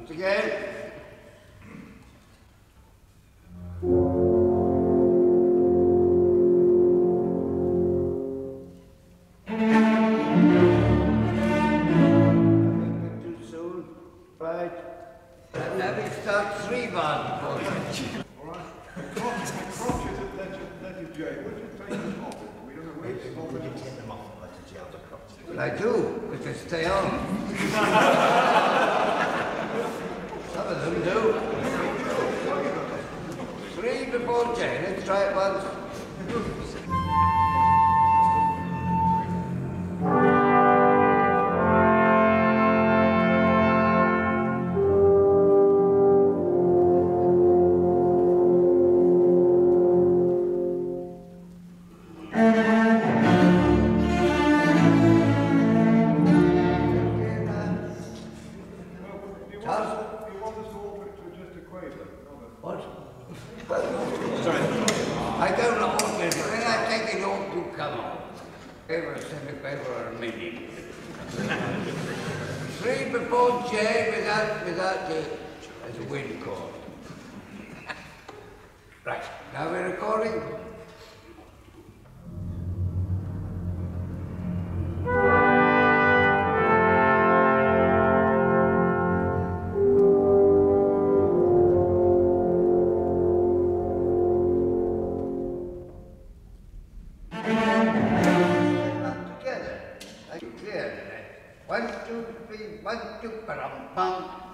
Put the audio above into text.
Once again. Too soon. Right. Let me start three Jane. Let's try it once. You want us, you want us to alter it to just a quaver? Robert? What? I don't know what it is. When I take it all to come on. Ever semi-paper or a mini. Three before J without, without the, as a wind call. Right, now we're recording. clearly. One, two, three, one, two, param, pam.